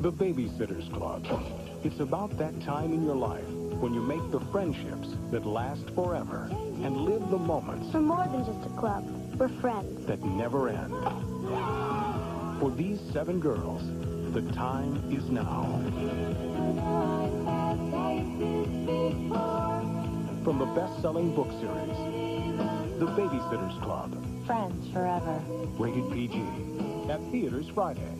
The Babysitters Club. It's about that time in your life when you make the friendships that last forever and live the moments We're more than just a club. We're friends. that never end. For these seven girls, the time is now. From the best-selling book series, The Babysitters Club, Friends forever. rated PG, at theaters Friday.